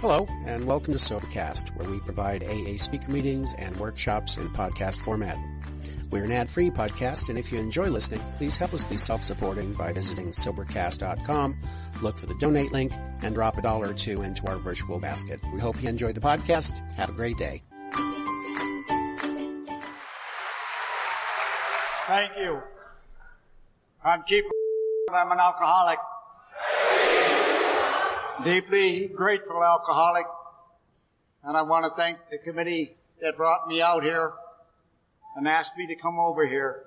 Hello, and welcome to SoberCast, where we provide AA speaker meetings and workshops in podcast format. We're an ad-free podcast, and if you enjoy listening, please help us be self-supporting by visiting Sobercast.com, look for the donate link, and drop a dollar or two into our virtual basket. We hope you enjoy the podcast. Have a great day. Thank you. I'm Chief. I'm an alcoholic. Deeply grateful alcoholic. And I want to thank the committee that brought me out here and asked me to come over here.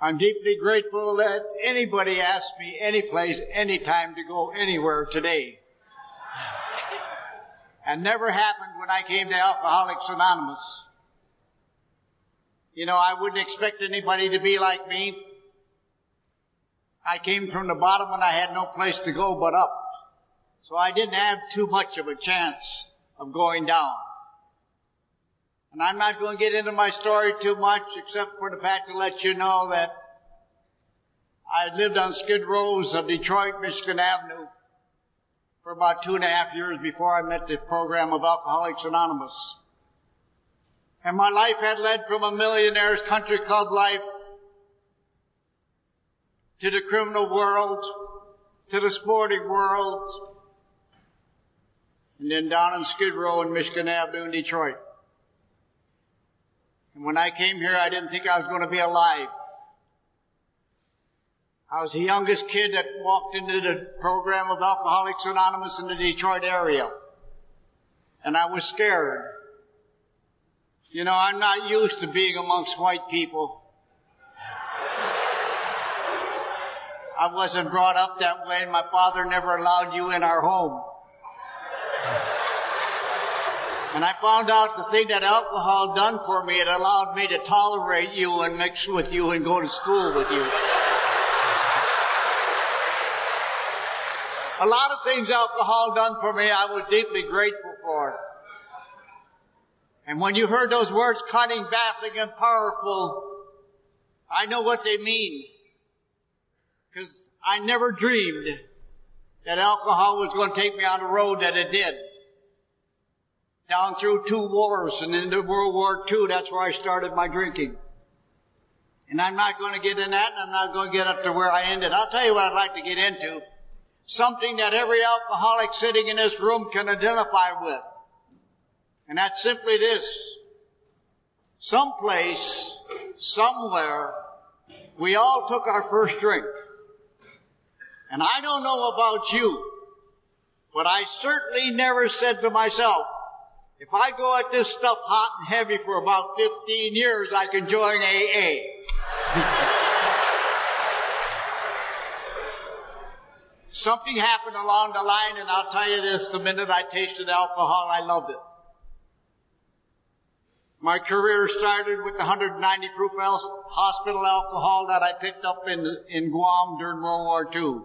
I'm deeply grateful that anybody asked me any place, anytime to go anywhere today. And never happened when I came to Alcoholics Anonymous. You know, I wouldn't expect anybody to be like me. I came from the bottom and I had no place to go but up. So I didn't have too much of a chance of going down. And I'm not going to get into my story too much except for the fact to let you know that I lived on skid rows of Detroit, Michigan Avenue for about two and a half years before I met the program of Alcoholics Anonymous. And my life had led from a millionaire's country club life to the criminal world, to the sporting world, and then down in Skid Row in Michigan Avenue in Detroit. And when I came here, I didn't think I was going to be alive. I was the youngest kid that walked into the program of Alcoholics Anonymous in the Detroit area. And I was scared. You know, I'm not used to being amongst white people. I wasn't brought up that way and my father never allowed you in our home. And I found out the thing that alcohol done for me, it allowed me to tolerate you and mix with you and go to school with you. A lot of things alcohol done for me, I was deeply grateful for. And when you heard those words, cutting, baffling, and powerful, I know what they mean. Because I never dreamed that alcohol was going to take me on the road that it did. Down through two wars and into World War II, that's where I started my drinking. And I'm not going to get in that and I'm not going to get up to where I ended. I'll tell you what I'd like to get into. Something that every alcoholic sitting in this room can identify with. And that's simply this. Someplace, somewhere, we all took our first drink. And I don't know about you, but I certainly never said to myself, if I go at this stuff hot and heavy for about 15 years, I can join AA. Something happened along the line, and I'll tell you this, the minute I tasted alcohol, I loved it. My career started with the 190 proof hospital alcohol that I picked up in, in Guam during World War II.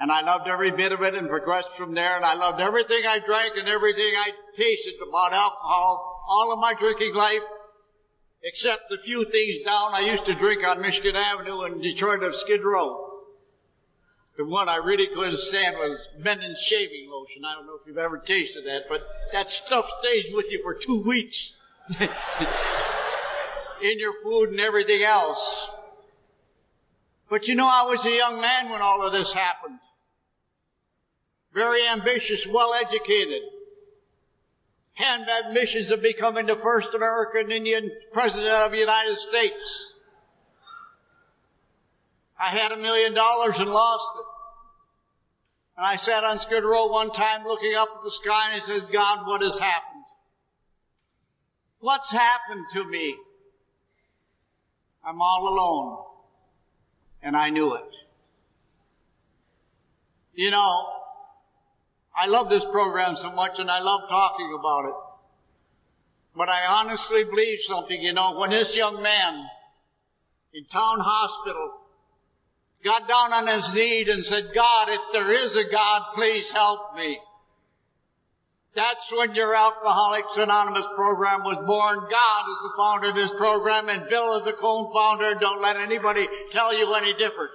And I loved every bit of it and progressed from there and I loved everything I drank and everything I tasted about alcohol, all of my drinking life, except the few things down I used to drink on Michigan Avenue in Detroit of Skid Row. The one I really couldn't stand was Mennen shaving lotion. I don't know if you've ever tasted that, but that stuff stays with you for two weeks. in your food and everything else. But you know, I was a young man when all of this happened. Very ambitious, well educated. Had ambitions of becoming the first American Indian president of the United States. I had a million dollars and lost it. And I sat on Skid Row one time looking up at the sky and I said, God, what has happened? What's happened to me? I'm all alone. And I knew it. You know, I love this program so much and I love talking about it. But I honestly believe something, you know, when this young man in town hospital got down on his knee and said, God, if there is a God, please help me. That's when your Alcoholics Anonymous program was born. God is the founder of this program and Bill is the co-founder. Don't let anybody tell you any different.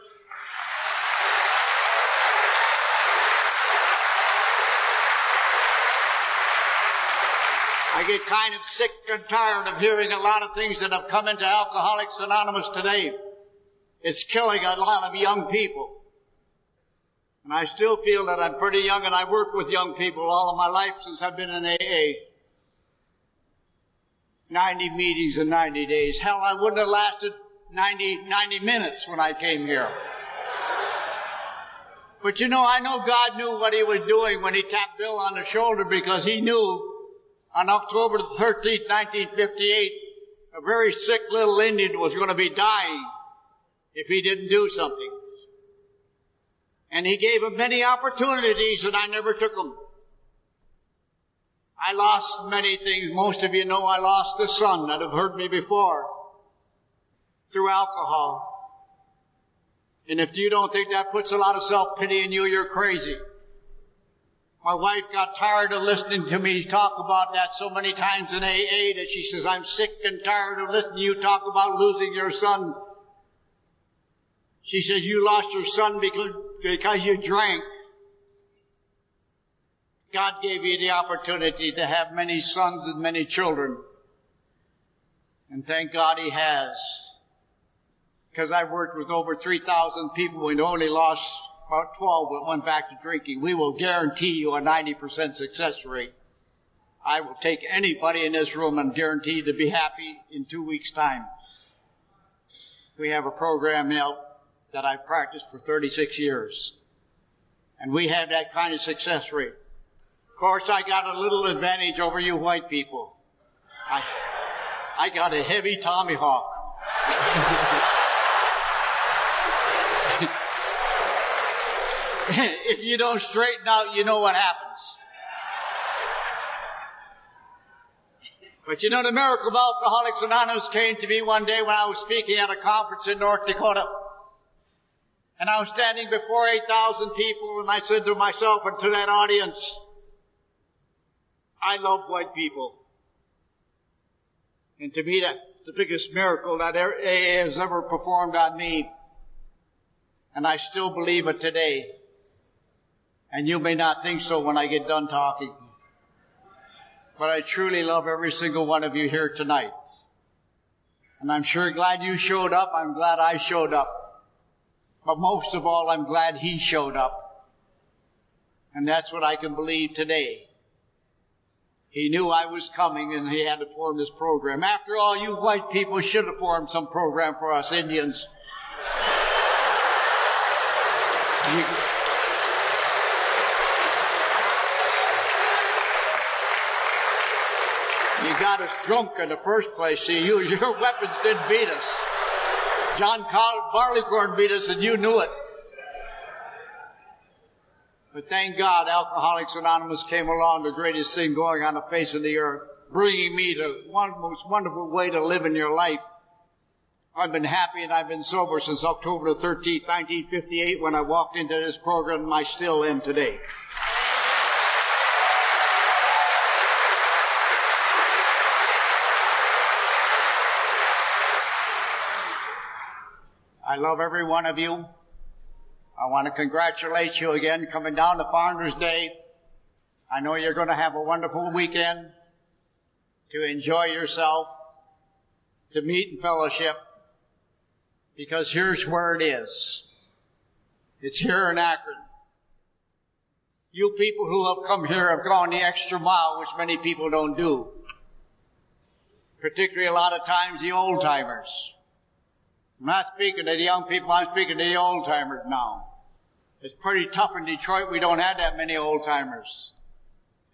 I get kind of sick and tired of hearing a lot of things that have come into Alcoholics Anonymous today. It's killing a lot of young people. And I still feel that I'm pretty young and I work with young people all of my life since I've been in AA. 90 meetings in 90 days. Hell, I wouldn't have lasted 90, 90 minutes when I came here. But you know, I know God knew what he was doing when he tapped Bill on the shoulder because he knew on October 13, 1958, a very sick little Indian was going to be dying if he didn't do something. And he gave him many opportunities and I never took them. I lost many things. Most of you know I lost a son that have heard me before through alcohol. And if you don't think that puts a lot of self-pity in you, you're crazy. My wife got tired of listening to me talk about that so many times in AA that she says, I'm sick and tired of listening to you talk about losing your son. She says, you lost your son because, because you drank. God gave you the opportunity to have many sons and many children. And thank God He has. Because I've worked with over 3,000 people and only lost about 12 that went back to drinking. We will guarantee you a 90% success rate. I will take anybody in this room and guarantee to be happy in two weeks' time. We have a program now that I've practiced for 36 years. And we have that kind of success rate. Of course, I got a little advantage over you white people. I, I got a heavy Tommy Hawk. if you don't straighten out, you know what happens. But you know, the miracle of Alcoholics Anonymous came to me one day when I was speaking at a conference in North Dakota. And I was standing before 8,000 people and I said to myself and to that audience, I love white people. And to me, that's the biggest miracle that AA eh, has ever performed on me. And I still believe it today. And you may not think so when I get done talking. But I truly love every single one of you here tonight. And I'm sure glad you showed up. I'm glad I showed up. But most of all, I'm glad he showed up. And that's what I can believe today. He knew I was coming and he had to form this program. After all, you white people should have formed some program for us Indians. You, got us drunk in the first place. See, you, your weapons didn't beat us. John Carl Barleycorn beat us and you knew it. But thank God Alcoholics Anonymous came along, the greatest thing going on the face of the earth, bringing me the one most wonderful way to live in your life. I've been happy and I've been sober since October the 13th, 1958 when I walked into this program and I still am today. I love every one of you. I want to congratulate you again coming down to Founders Day. I know you're going to have a wonderful weekend to enjoy yourself, to meet and fellowship, because here's where it is. It's here in Akron. You people who have come here have gone the extra mile, which many people don't do. Particularly a lot of times the old timers. I'm not speaking to the young people, I'm speaking to the old timers now. It's pretty tough in Detroit, we don't have that many old timers.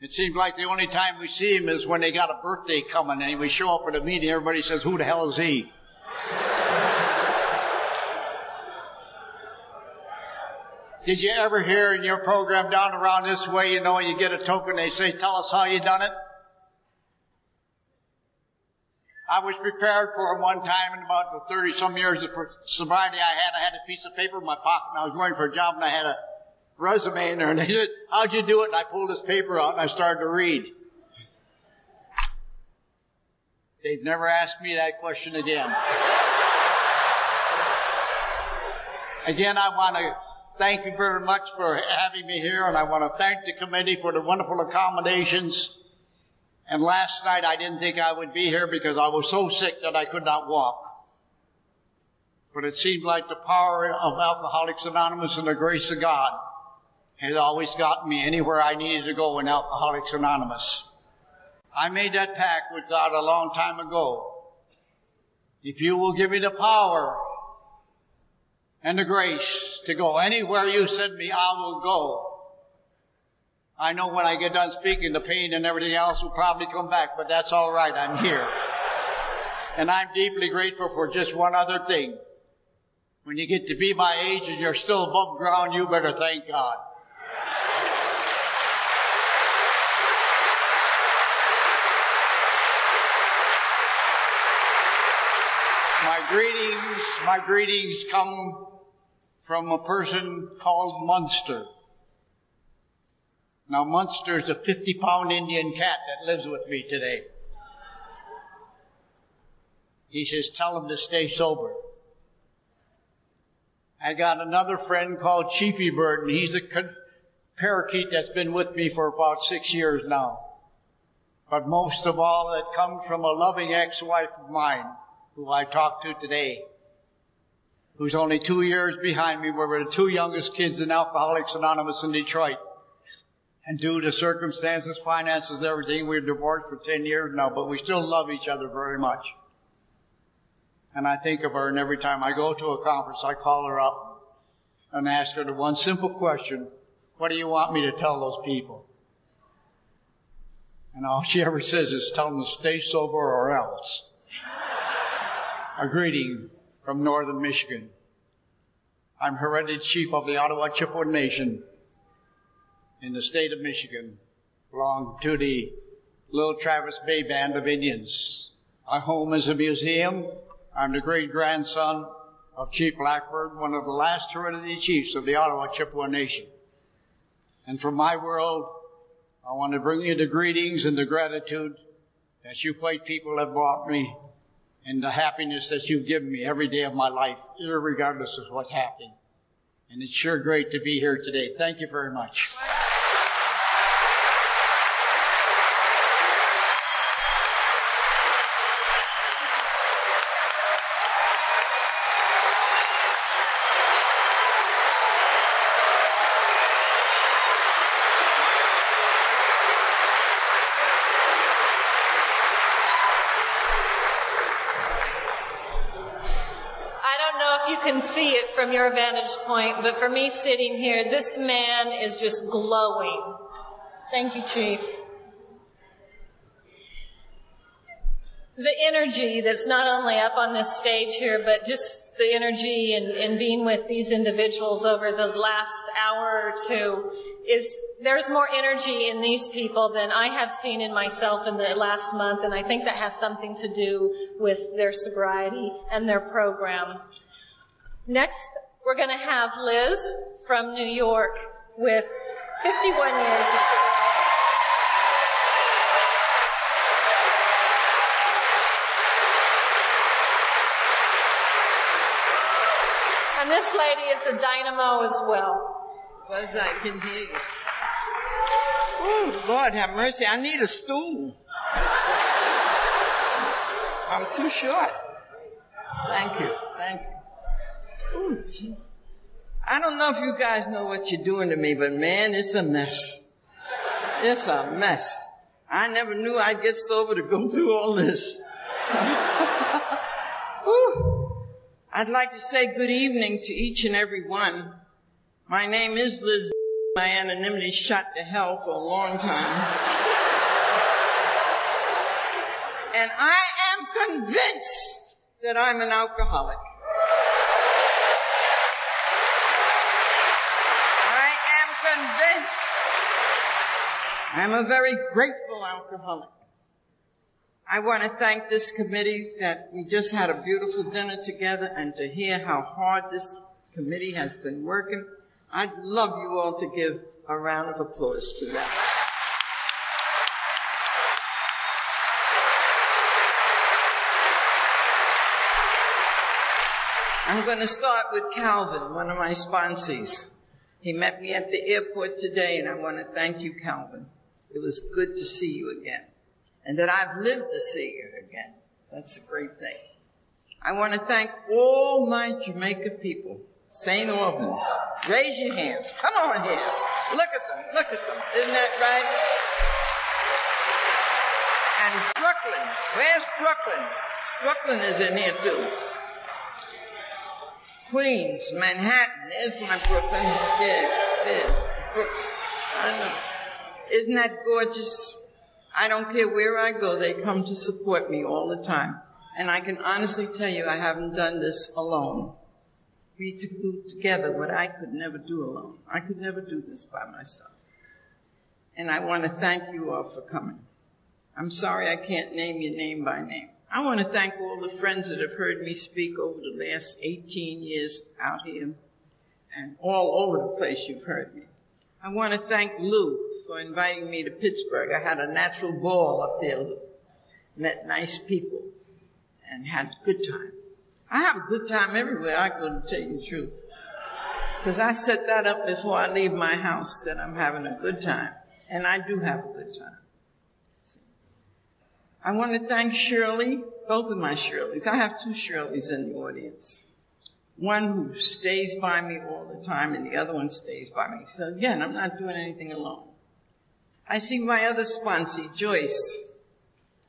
It seems like the only time we see them is when they got a birthday coming and we show up at a meeting, everybody says, who the hell is he? Did you ever hear in your program down around this way, you know, you get a token, they say, tell us how you done it? I was prepared for him one time in about the 30 some years of sobriety I had. I had a piece of paper in my pocket and I was going for a job and I had a resume in there and they said, how'd you do it? And I pulled this paper out and I started to read. They've never asked me that question again. Again, I want to thank you very much for having me here and I want to thank the committee for the wonderful accommodations And last night I didn't think I would be here because I was so sick that I could not walk. But it seemed like the power of Alcoholics Anonymous and the grace of God has always gotten me anywhere I needed to go in Alcoholics Anonymous. I made that pact with God a long time ago. If you will give me the power and the grace to go anywhere you send me, I will go. I know when I get done speaking, the pain and everything else will probably come back, but that's all right. I'm here. And I'm deeply grateful for just one other thing. When you get to be my age and you're still above ground, you better thank God. My greetings, my greetings come from a person called Munster. Now Munster is a 50 pound Indian cat that lives with me today. He says, tell him to stay sober. I got another friend called Chiefy Bird, and he's a parakeet that's been with me for about six years now. But most of all, it comes from a loving ex-wife of mine who I talked to today, who's only two years behind me. We're the two youngest kids in Alcoholics Anonymous in Detroit. And due to circumstances, finances, and everything, we're divorced for 10 years now, but we still love each other very much. And I think of her, and every time I go to a conference, I call her up and ask her the one simple question, what do you want me to tell those people? And all she ever says is tell them to stay sober or else. A greeting from northern Michigan. I'm hereditary chief of the Ottawa Chippewa Nation in the state of Michigan, belong to the Little Traverse Bay Band of Indians. Our home is a museum I'm the great grandson of Chief Blackbird, one of the last hereditary chiefs of the Ottawa Chippewa Nation. And from my world, I want to bring you the greetings and the gratitude that you white people have brought me and the happiness that you've given me every day of my life, regardless of what's happening. And it's sure great to be here today. Thank you very much. Your vantage point, but for me sitting here, this man is just glowing. Thank you, Chief. The energy that's not only up on this stage here, but just the energy and, and being with these individuals over the last hour or two is there's more energy in these people than I have seen in myself in the last month, and I think that has something to do with their sobriety and their program. Next, we're going to have Liz from New York with 51 years of sobriety. And this lady is a dynamo as well. Was I can hear you. Oh, Lord have mercy. I need a stool. I'm too short. Thank you. Thank you. I don't know if you guys know what you're doing to me, but man, it's a mess. It's a mess. I never knew I'd get sober to go through all this. I'd like to say good evening to each and every one. My name is Liz. My anonymity shot to hell for a long time. and I am convinced that I'm an alcoholic. I'm a very grateful alcoholic. I want to thank this committee that we just had a beautiful dinner together and to hear how hard this committee has been working. I'd love you all to give a round of applause to them. I'm going to start with Calvin, one of my sponsors. He met me at the airport today, and I want to thank you, Calvin. It was good to see you again. and that I've lived to see you again. That's a great thing. I want to thank all my Jamaica people, St. Albans. Raise your hands. Come on here. Look at them. Look at them. Isn't that right? And Brooklyn. Where's Brooklyn? Brooklyn is in here too. Queens, Manhattan. There's my Brooklyn. Yeah, there's Brooklyn. I know. Isn't that gorgeous? I don't care where I go, they come to support me all the time. And I can honestly tell you, I haven't done this alone. We do together what I could never do alone. I could never do this by myself. And I want to thank you all for coming. I'm sorry I can't name your name by name. I want to thank all the friends that have heard me speak over the last 18 years out here and all over the place you've heard me. I want to thank Lou for inviting me to Pittsburgh. I had a natural ball up there, Met nice people and had a good time. I have a good time everywhere I go to tell you the truth. Because I set that up before I leave my house that I'm having a good time. And I do have a good time. I want to thank Shirley, both of my Shirleys. I have two Shirleys in the audience. One who stays by me all the time and the other one stays by me. So again, I'm not doing anything alone. I see my other sponsee, Joyce,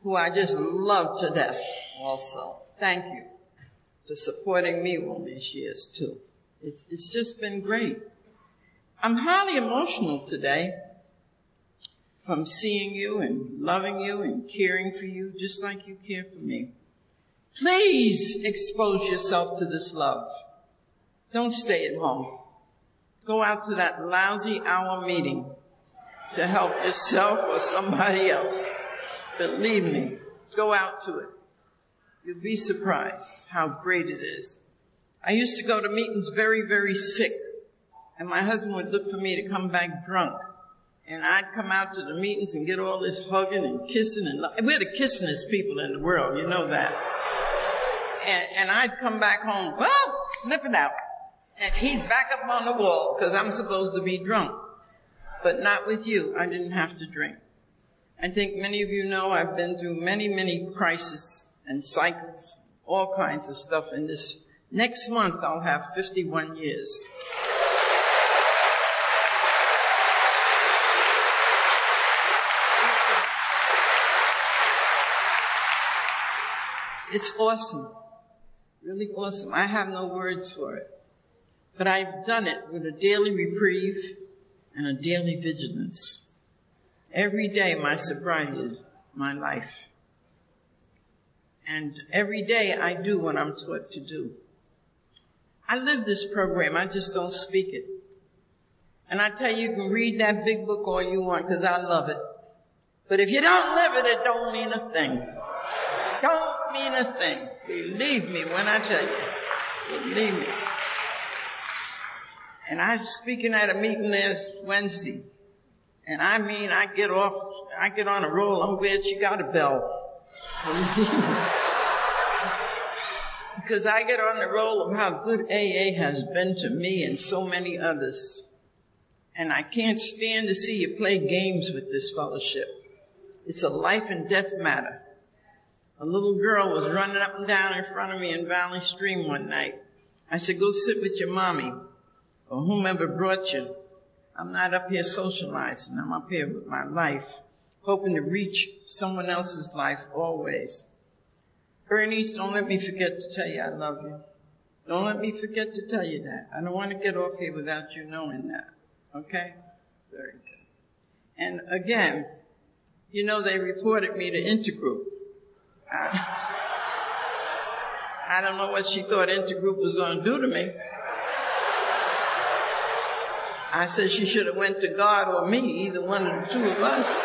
who I just love to death also. Thank you for supporting me all these years too. It's, it's just been great. I'm highly emotional today from seeing you and loving you and caring for you just like you care for me. Please expose yourself to this love. Don't stay at home. Go out to that lousy hour meeting to help yourself or somebody else. Believe me, go out to it. You'll be surprised how great it is. I used to go to meetings very, very sick, and my husband would look for me to come back drunk. And I'd come out to the meetings and get all this hugging and kissing and lo- we're the kissingest people in the world, you know that. And, and I'd come back home, well, flipping out. And he'd back up on the wall because I'm supposed to be drunk. But not with you. I didn't have to drink. I think many of you know I've been through many, many crises and cycles, all kinds of stuff. In this next month, I'll have 51 years. It's awesome. Really awesome. I have no words for it. But I've done it with a daily reprieve and a daily vigilance. Every day my sobriety is my life. And every day I do what I'm taught to do. I live this program, I just don't speak it. And I tell you, you can read that big book all you want because I love it. But if you don't live it, it don't mean a thing. Don't mean a thing. Believe me when I tell you. Believe me. And I'm speaking at a meeting last Wednesday. And I mean, I get off, I get on a roll. I'm glad she got a bell. because I get on the roll of how good AA has been to me and so many others. And I can't stand to see you play games with this fellowship. It's a life and death matter. A little girl was running up and down in front of me in Valley Stream one night. I said, go sit with your mommy or whomever brought you. I'm not up here socializing. I'm up here with my life, hoping to reach someone else's life always. Bernice, don't let me forget to tell you I love you. Don't let me forget to tell you that. I don't want to get off here without you knowing that. Okay? Very good. And again, you know, they reported me to Intergroup. I, I don't know what she thought Intergroup was going to do to me. I said she should have went to God or me, either one of the two of us.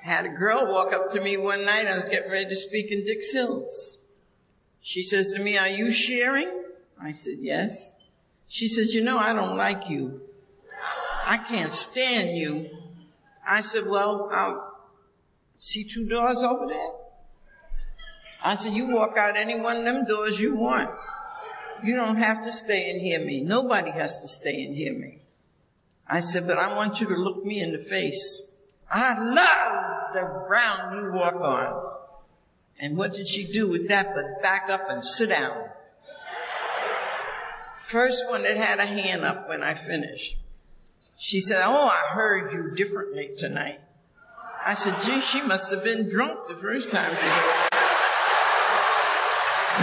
Had a girl walk up to me one night. I was getting ready to speak in Dix Hills. She says to me, are you sharing? I said, yes. She says, you know, I don't like you. I can't stand you. I said, well, I'll see two doors over there. I said, you walk out any one of them doors you want. You don't have to stay and hear me. Nobody has to stay and hear me. I said, but I want you to look me in the face I love the ground you walk on. And what did she do with that but back up and sit down? First one that had a hand up when I finished. She said, Oh, I heard you differently tonight. I said, gee, she must have been drunk the first time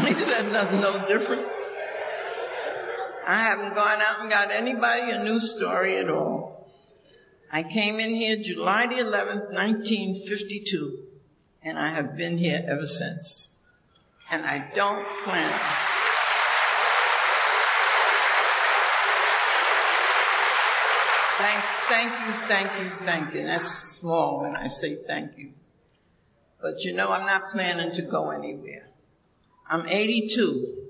He said, nothing no different. I haven't gone out and got anybody a new story at all. I came in here July the 11th, 1952, and I have been here ever since. And I don't plan. Thank, thank you, thank you, thank you. That's small when I say thank you. But you know, I'm not planning to go anywhere. I'm 82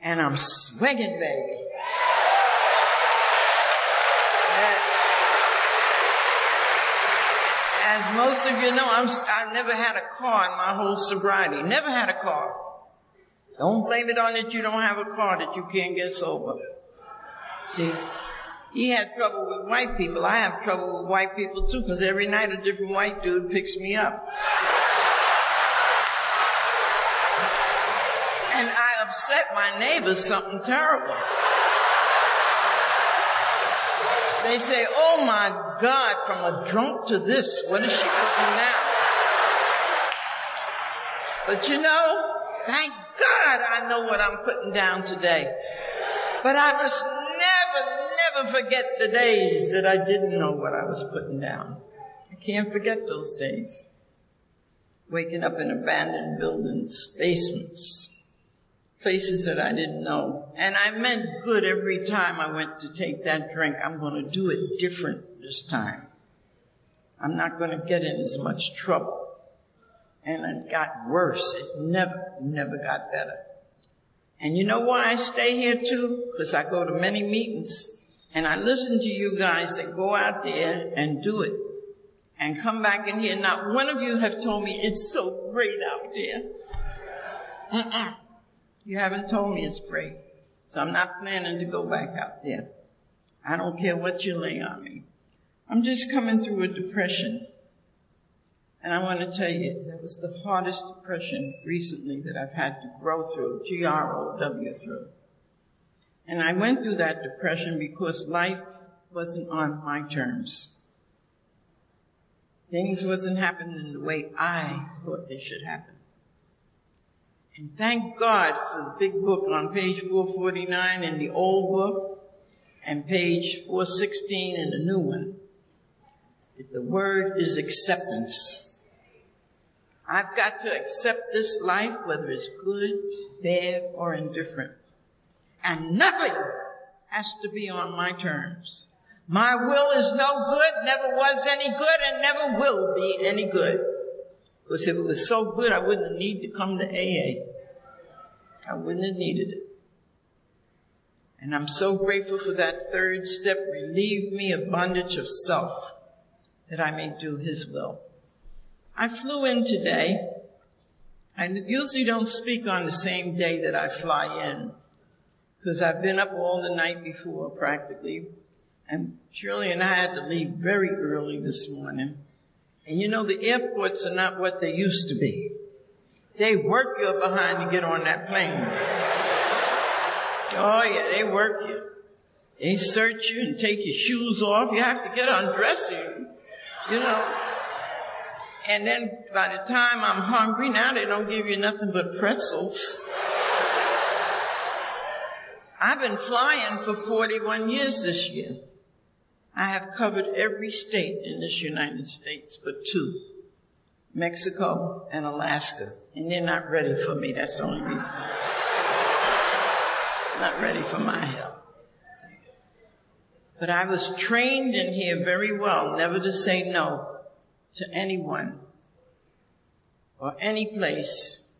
and I'm swinging, baby. As most of you know, I'm, I've never had a car in my whole sobriety. Never had a car. Don't blame it on that you don't have a car that you can't get sober. See, he had trouble with white people. I have trouble with white people too, because every night a different white dude picks me up. and I upset my neighbors something terrible. They say, oh Oh my God, from a drunk to this, what is she putting down? But you know, thank God I know what I'm putting down today. But I must never, never forget the days that I didn't know what I was putting down. I can't forget those days. Waking up in abandoned buildings, basements, places that I didn't know. And I meant good every time I went to take that drink. I'm going to do it different this time. I'm not going to get in as much trouble. And it got worse. It never, never got better. And you know why I stay here too? Because I go to many meetings and I listen to you guys that go out there and do it and come back in here. Not one of you have told me it's so great out there. Mm-mm. You haven't told me it's great. So I'm not planning to go back out there. I don't care what you lay on me. I'm just coming through a depression. And I want to tell you, that was the hardest depression recently that I've had to grow through, G-R-O-W through. And I went through that depression because life wasn't on my terms. Things wasn't happening the way I thought they should happen. And thank God for the big book on page 449 in the old book and page 416 in the new one. The word is acceptance. I've got to accept this life, whether it's good, bad, or indifferent. And nothing has to be on my terms. My will is no good, never was any good, and never will be any good. Because if it was so good, I wouldn't need to come to AA. I wouldn't have needed it. And I'm so grateful for that third step, relieve me of bondage of self, that I may do His will. I flew in today. I usually don't speak on the same day that I fly in, because I've been up all the night before practically. And Shirley and I had to leave very early this morning. And you know, the airports are not what they used to be. They work you behind to get on that plane. Oh yeah, they work you. They search you and take your shoes off. You have to get undressed, you, you know. And then by the time I'm hungry, now they don't give you nothing but pretzels. I've been flying for 41 years this year. I have covered every state in this United States but two. Mexico and Alaska. And they're not ready for me. That's the only reason. not ready for my help. But I was trained in here very well never to say no to anyone or any place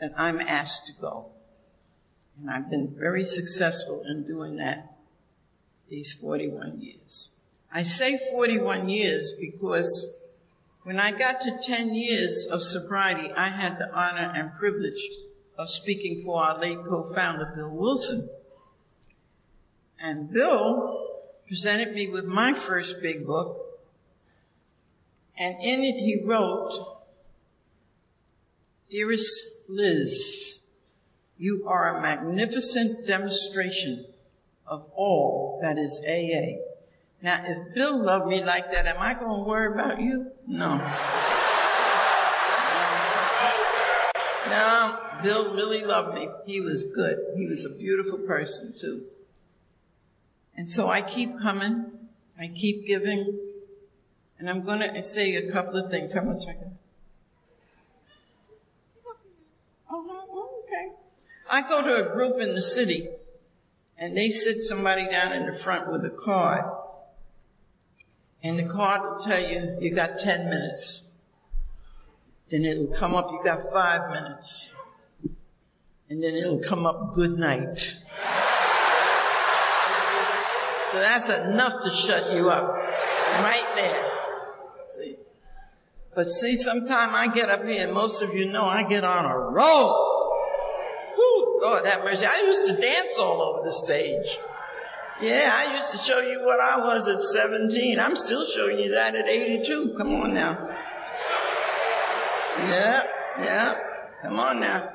that I'm asked to go. And I've been very successful in doing that these 41 years. I say 41 years because when I got to 10 years of sobriety, I had the honor and privilege of speaking for our late co-founder, Bill Wilson. And Bill presented me with my first big book, And in it he wrote, Dearest Liz, you are a magnificent demonstration of all that is AA. Now, if Bill loved me like that, am I going to worry about you? No. No, Bill really loved me. He was good. He was a beautiful person, too. And so I keep coming. I keep giving. And I'm going to say a couple of things. How much I got? Oh, okay. I go to a group in the city and they sit somebody down in the front with a card. And the card will tell you, you got 10 minutes. Then it'll come up, you got five minutes. And then it'll come up, good night. So that's enough to shut you up. Right there. See? But see, sometime I get up here, and most of you know I get on a roll. Lord have mercy. I used to dance all over the stage. Yeah, I used to show you what I was at 17. I'm still showing you that at 82. Come on now. Yeah, yeah. Come on now.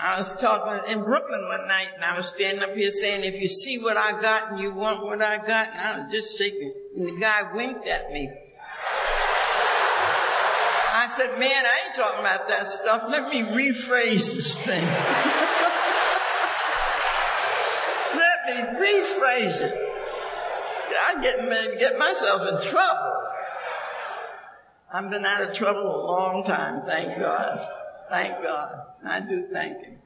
I was talking in Brooklyn one night and I was standing up here saying, if you see what I got and you want what I got, and I was just shaking. And the guy winked at me. I said, man, I ain't talking about that stuff. Let me rephrase this thing. Let me rephrase it. I get get myself in trouble. I've been out of trouble a long time, thank God. Thank God. I do thank Him.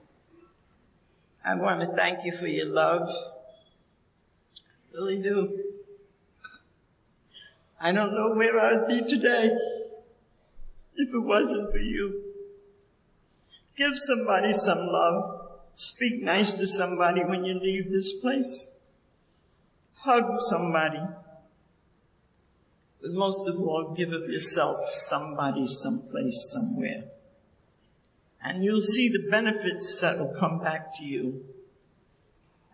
I want to thank you for your love. Really do. I don't know where I'd be today if it wasn't for you. Give somebody some love. Speak nice to somebody when you leave this place. Hug somebody. But most of all, give of yourself somebody, someplace, somewhere. And you'll see the benefits that will come back to you.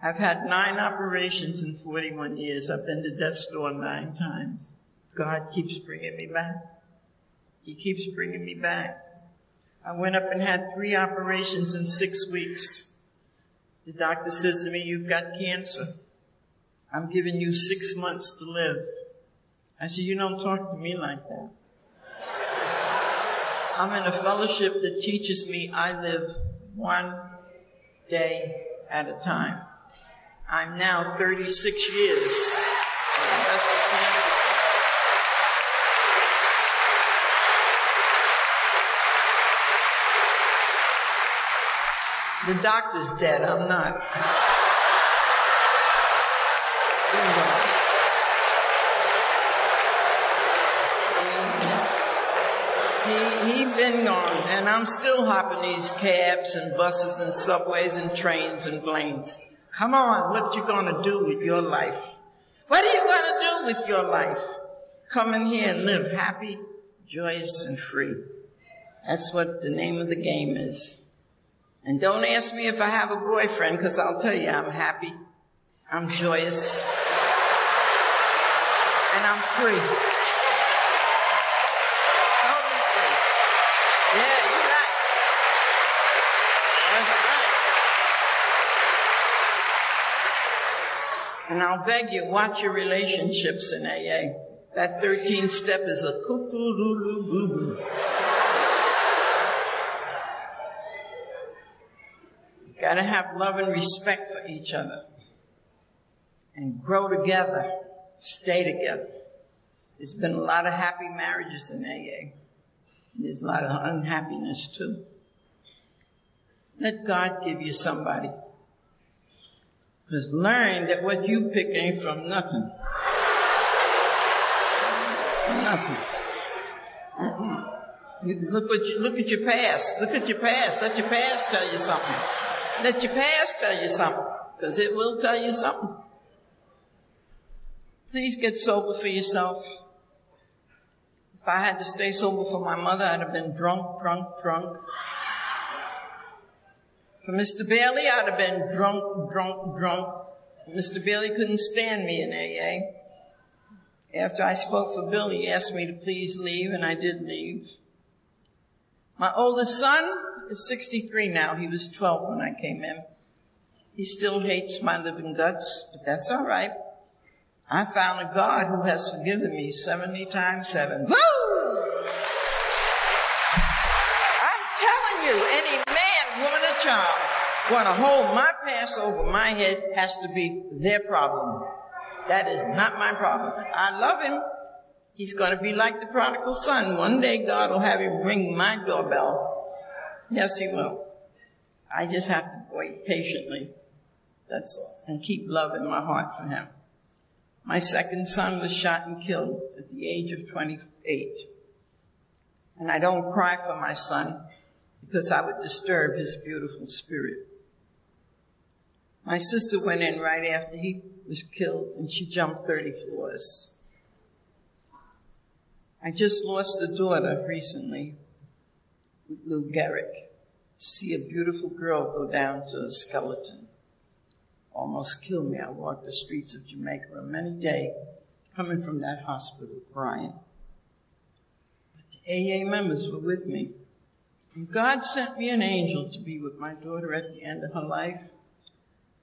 I've had nine operations in 41 years. I've been to death's door nine times. God keeps bringing me back. He keeps bringing me back. I went up and had three operations in six weeks. The doctor says to me, you've got cancer. I'm giving you six months to live. I said, you don't talk to me like that. I'm in a fellowship that teaches me I live one day at a time. I'm now 36 years The doctor's dead, I'm not. He, he been gone, and I'm still hopping these cabs and buses and subways and trains and planes. Come on, what you gonna do with your life? What are you gonna do with your life? Come in here and live happy, joyous, and free. That's what the name of the game is. And don't ask me if I have a boyfriend, because I'll tell you I'm happy, I'm joyous, and I'm free. Yeah, you're right. That's right. And I'll beg you, watch your relationships in AA. That 13th step is a cuckoo lulu boo boo. You gotta have love and respect for each other. And grow together. Stay together. There's been a lot of happy marriages in AA. There's a lot of unhappiness too. Let God give you somebody. Because learn that what you pick ain't from nothing. Nothing. Mm-mm. Look what you look at your past. Look at your past. Let your past tell you something. Let your past tell you something. Because it will tell you something. Please get sober for yourself. If I had to stay sober for my mother, I'd have been drunk, drunk, drunk. For Mr. Bailey, I'd have been drunk, drunk, drunk. Mr. Bailey couldn't stand me in AA. After I spoke for Bill, he asked me to please leave, and I did leave. My oldest son is 63 now. He was 12 when I came in. He still hates my living guts, but that's all right. I found a God who has forgiven me 70 times 7. Woo! I'm telling you, any man, woman, or child want to hold my past over my head has to be their problem. That is not my problem. I love him. He's going to be like the prodigal son. One day God will have him ring my doorbell. Yes, he will. I just have to wait patiently. That's all. And keep love in my heart for him. My second son was shot and killed at the age of 28. And I don't cry for my son because I would disturb his beautiful spirit. My sister went in right after he was killed and she jumped 30 floors. I just lost a daughter recently Lou Gehrig. To see a beautiful girl go down to a skeleton almost killed me. I walked the streets of Jamaica a many day coming from that hospital crying. But the AA members were with me. And God sent me an angel to be with my daughter at the end of her life.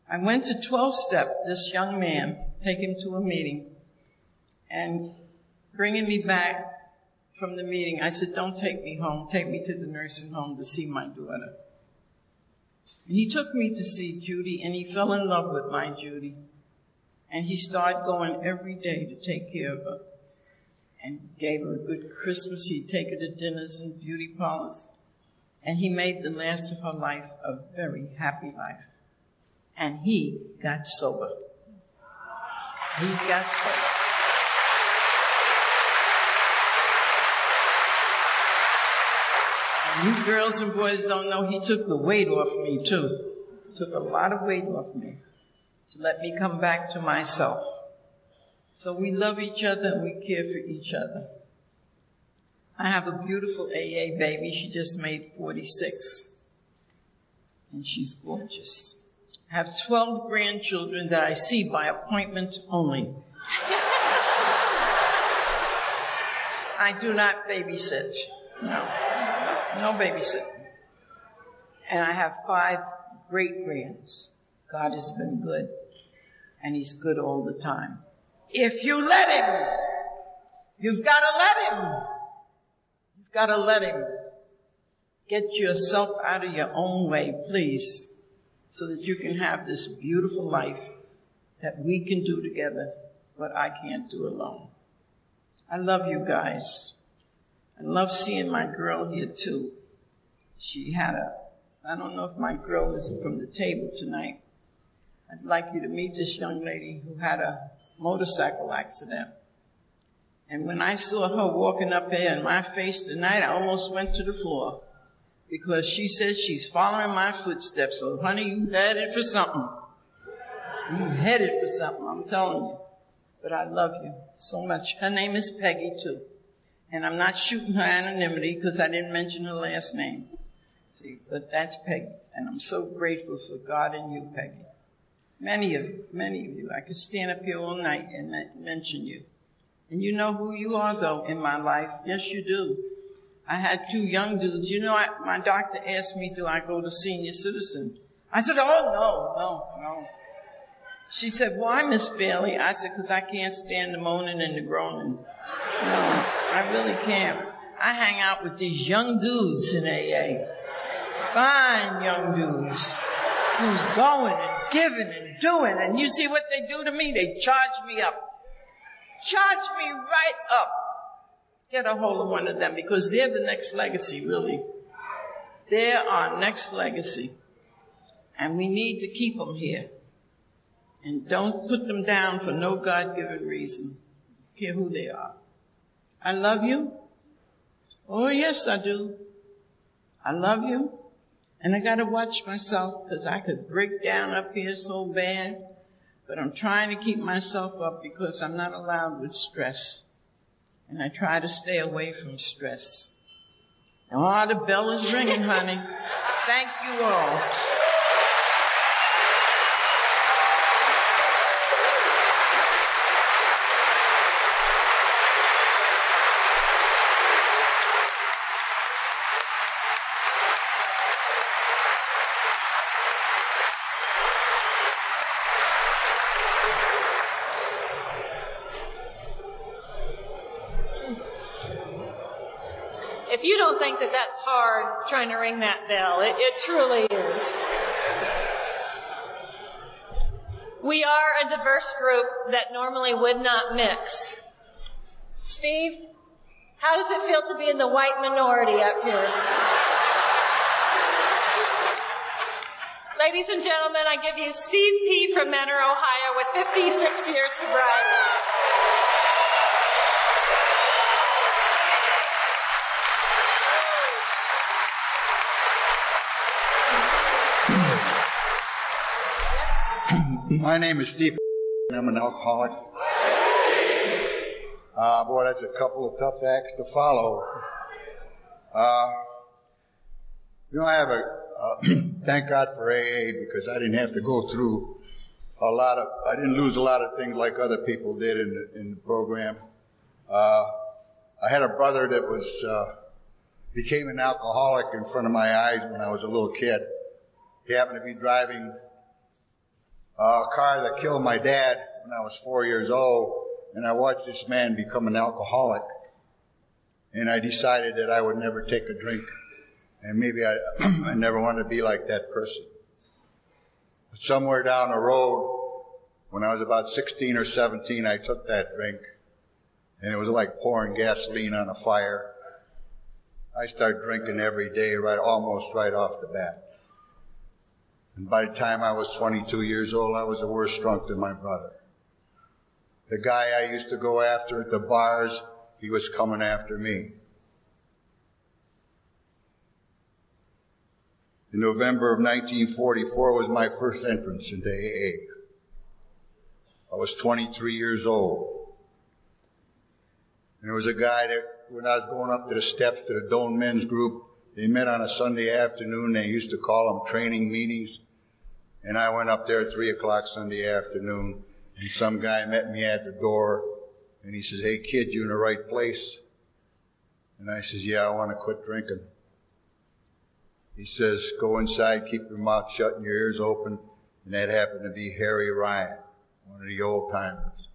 I went to 12 step this young man, take him to a meeting, and bringing me back from the meeting, I said, don't take me home, take me to the nursing home to see my daughter. And he took me to see Judy, and he fell in love with my Judy. And he started going every day to take care of her and gave her a good Christmas. He'd take her to dinners and beauty parlors. And he made the last of her life a very happy life. And he got sober. He got sober. You girls and boys don't know he took the weight off me too. Took a lot of weight off me to let me come back to myself. So we love each other and we care for each other. I have a beautiful AA baby. She just made 46. And she's gorgeous. I have 12 grandchildren that I see by appointment only. I do not babysit. No. No babysitting. And I have five great grands. God has been good, and He's good all the time. If you let Him, you've got to let Him. You've got to let Him. Get yourself out of your own way, please, so that you can have this beautiful life that we can do together, but I can't do alone. I love you guys. I love seeing my girl here too. She had a, I don't know if my girl is from the table tonight. I'd like you to meet this young lady who had a motorcycle accident. And when I saw her walking up here in my face tonight, I almost went to the floor because she said she's following my footsteps. So honey, you headed for something. You headed for something, I'm telling you. But I love you so much. Her name is Peggy too. And I'm not shooting her anonymity because I didn't mention her last name. See, but that's Peggy. And I'm so grateful for God and you, Peggy. Many of you, many of you. I could stand up here all night and mention you. And you know who you are, though, in my life. Yes, you do. I had two young dudes. You know, I, my doctor asked me, do I go to senior citizen? I said, oh, no, no, no. She said, why, Miss Bailey? I said, because I can't stand the moaning and the groaning. No. I really can't. I hang out with these young dudes in AA. Fine young dudes who's going and giving and doing. And you see what they do to me? They charge me up. Charge me right up. Get a hold of one of them because they're the next legacy, really. They're our next legacy. And we need to keep them here. And don't put them down for no God given reason. Care who they are. I love you. Oh, yes, I do. I love you. And I got to watch myself because I could break down up here so bad. But I'm trying to keep myself up because I'm not allowed with stress. And I try to stay away from stress. Oh, the bell is ringing, honey. Thank you all. think that that's hard trying to ring that bell. It, it truly is. We are a diverse group that normally would not mix. Steve, how does it feel to be in the white minority up here? Ladies and gentlemen, I give you Steve P. from Mentor, Ohio with 56 years sobriety. My name is Steve. I'm an alcoholic. Uh, boy, that's a couple of tough acts to follow. Uh, you know, I have a, uh, thank God for AA because I didn't have to go through a lot of, I didn't lose a lot of things like other people did in the, in the program. Uh, I had a brother that was, uh, became an alcoholic in front of my eyes when I was a little kid. He happened to be driving a car that killed my dad when I was four years old, and I watched this man become an alcoholic. And I decided that I would never take a drink, and maybe I, I never wanted to be like that person. But somewhere down the road, when I was about 16 or 17, I took that drink, and it was like pouring gasoline on a fire. I started drinking every day, right, almost right off the bat. And by the time I was 22 years old, I was worse drunk than my brother. The guy I used to go after at the bars, he was coming after me. In November of 1944 was my first entrance into AA. I was 23 years old. And there was a guy that, when I was going up to the steps to the Doan Men's Group, they met on a Sunday afternoon. They used to call them training meetings. And I went up there at three o'clock Sunday afternoon and some guy met me at the door and he says, Hey kid, you in the right place? And I says, Yeah, I want to quit drinking. He says, Go inside, keep your mouth shut and your ears open. And that happened to be Harry Ryan, one of the old timers.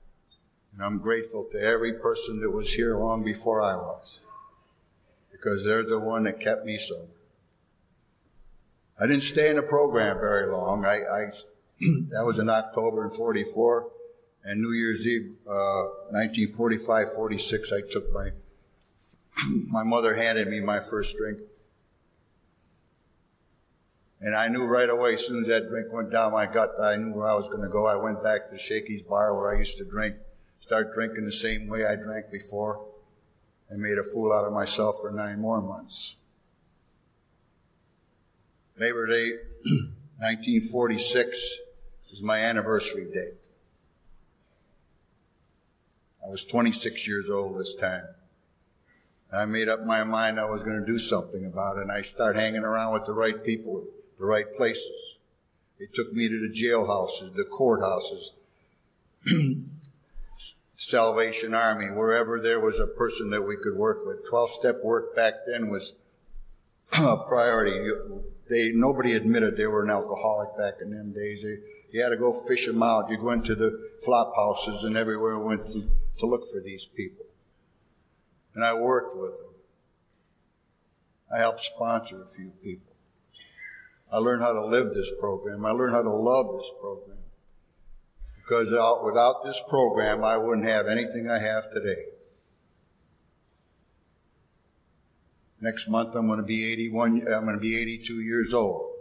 And I'm grateful to every person that was here long before I was because they're the one that kept me sober. I didn't stay in the program very long. I, I that was in October in 44 and New Year's Eve, uh, 1945, 46, I took my, my mother handed me my first drink. And I knew right away, as soon as that drink went down my gut, I knew where I was going to go. I went back to Shakey's bar where I used to drink, start drinking the same way I drank before and made a fool out of myself for nine more months. Labor Day 1946 is my anniversary date. I was 26 years old this time. And I made up my mind I was going to do something about it and I started hanging around with the right people, the right places. They took me to the jailhouses, the courthouses, Salvation Army, wherever there was a person that we could work with. 12 step work back then was a priority. They, nobody admitted they were an alcoholic back in them days. They, you had to go fish them out. You go into the flop houses and everywhere went to, to look for these people. And I worked with them. I helped sponsor a few people. I learned how to live this program. I learned how to love this program. Because without this program, I wouldn't have anything I have today. Next month, I'm going to be 81, I'm going to be 82 years old.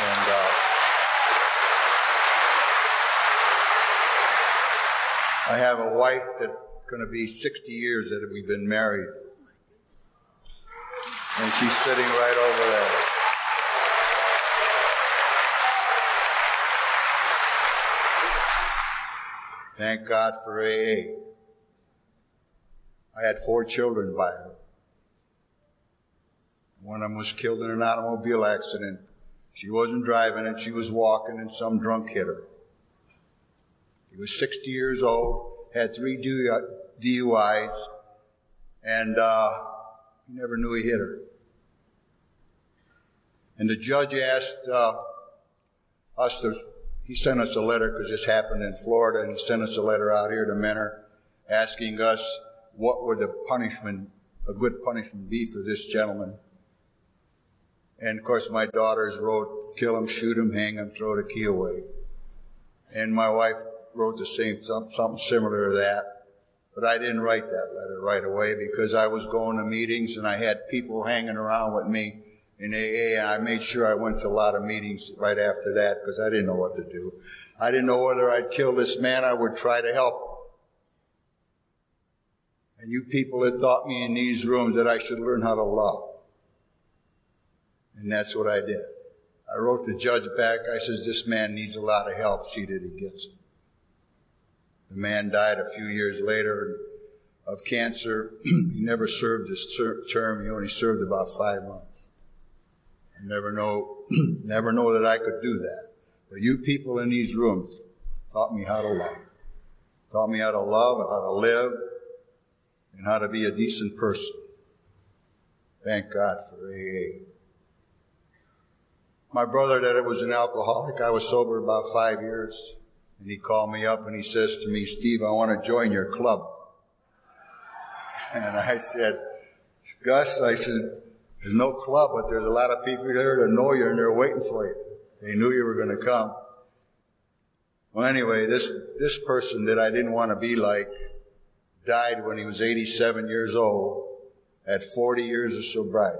And, uh, I have a wife that's going to be 60 years that we've been married. And she's sitting right over there. Thank God for AA. I had four children by her. One of them was killed in an automobile accident. She wasn't driving and she was walking and some drunk hit her. He was 60 years old, had three DUIs, and uh, he never knew he hit her. And the judge asked uh, us to, he sent us a letter because this happened in Florida, and he sent us a letter out here to Mentor asking us what would the punishment a good punishment be for this gentleman. And of course, my daughters wrote, kill him, shoot him, hang him, throw the key away. And my wife wrote the same, something similar to that. But I didn't write that letter right away because I was going to meetings and I had people hanging around with me in AA I made sure I went to a lot of meetings right after that because I didn't know what to do. I didn't know whether I'd kill this man or would try to help him. And you people had taught me in these rooms that I should learn how to love. And that's what I did. I wrote the judge back. I says, this man needs a lot of help. See that he gets it. The man died a few years later of cancer. he never served his term. He only served about five months. Never know, never know that I could do that. But you people in these rooms taught me how to love. Taught me how to love and how to live and how to be a decent person. Thank God for AA. My brother that was an alcoholic, I was sober about five years. And he called me up and he says to me, Steve, I want to join your club. And I said, Gus, I said, there's no club, but there's a lot of people there that know you and they're waiting for you. They knew you were going to come. Well, anyway, this, this person that I didn't want to be like died when he was 87 years old at 40 years of sobriety.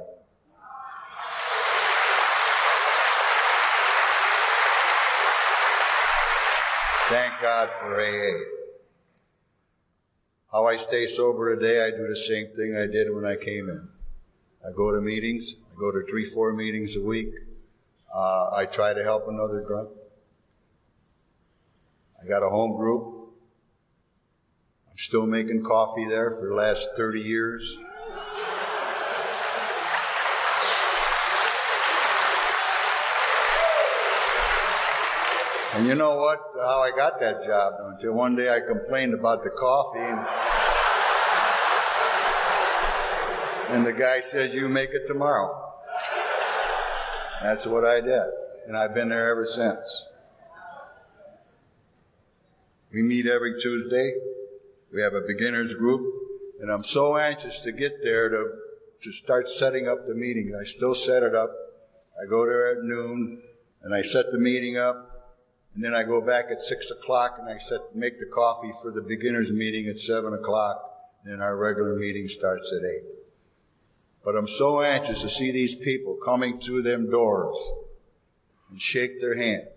Thank God for AA. How I stay sober today, I do the same thing I did when I came in. I go to meetings. I go to three, four meetings a week. Uh, I try to help another drunk. I got a home group. I'm still making coffee there for the last 30 years. And you know what? How I got that job until one day I complained about the coffee and, and the guy said, you make it tomorrow. That's what I did. And I've been there ever since. We meet every Tuesday. We have a beginners group. And I'm so anxious to get there to, to start setting up the meeting. I still set it up. I go there at noon and I set the meeting up. And then I go back at six o'clock and I set, make the coffee for the beginners meeting at seven o'clock. And our regular meeting starts at eight. But I'm so anxious to see these people coming through them doors and shake their hand.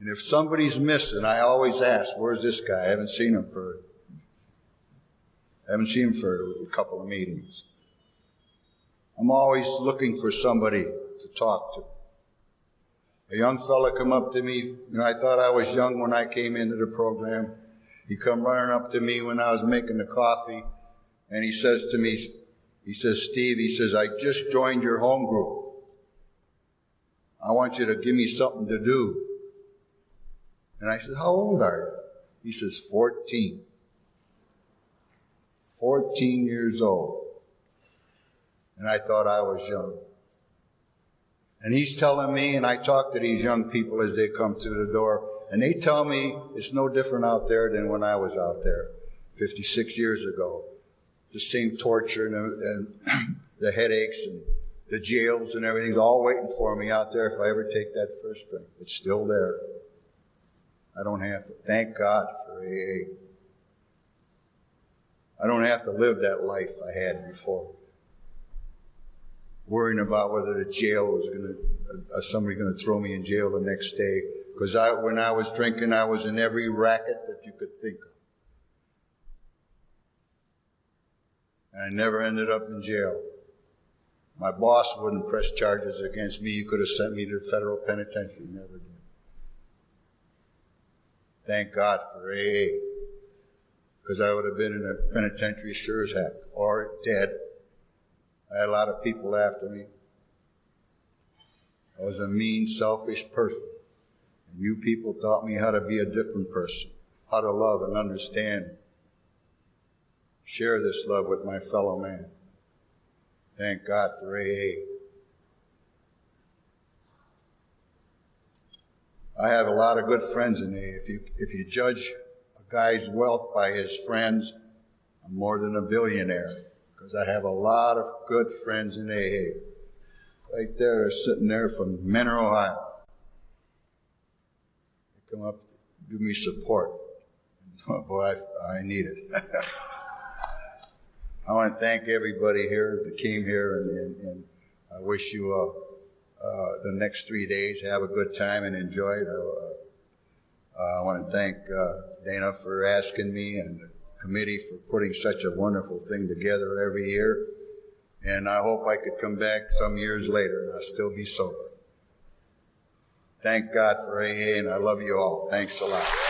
And if somebody's missing, I always ask, where's this guy? I haven't seen him for, I haven't seen him for a couple of meetings. I'm always looking for somebody to talk to. A young fella come up to me. You know, I thought I was young when I came into the program. He come running up to me when I was making the coffee, and he says to me, he says, Steve, he says, I just joined your home group. I want you to give me something to do. And I said, how old are you? He says, 14. 14 years old. And I thought I was young. And he's telling me, and I talk to these young people as they come through the door, and they tell me it's no different out there than when I was out there 56 years ago. The same torture and, and the headaches and the jails and everything's all waiting for me out there if I ever take that first drink. It's still there. I don't have to. Thank God for AA. I don't have to live that life I had before worrying about whether the jail was going to, uh, somebody going to throw me in jail the next day. Because I, when I was drinking, I was in every racket that you could think of. And I never ended up in jail. My boss wouldn't press charges against me. He could have sent me to the federal penitentiary. Never did. Thank God for AA. Because I would have been in a penitentiary sure as heck. Or dead. I had a lot of people after me. I was a mean, selfish person. And you people taught me how to be a different person, how to love and understand. Share this love with my fellow man. Thank God for AA. I have a lot of good friends in AA. If you, if you judge a guy's wealth by his friends, I'm more than a billionaire because I have a lot of good friends in AA. Right there, they're sitting there from Mentor, Ohio. They come up, give me support. Oh, boy, I, I need it. I want to thank everybody here that came here, and, and, and I wish you uh, uh, the next three days have a good time and enjoy it. Uh, I want to thank uh, Dana for asking me and the committee for putting such a wonderful thing together every year. And I hope I could come back some years later and I'll still be sober. Thank God for AA and I love you all. Thanks a lot.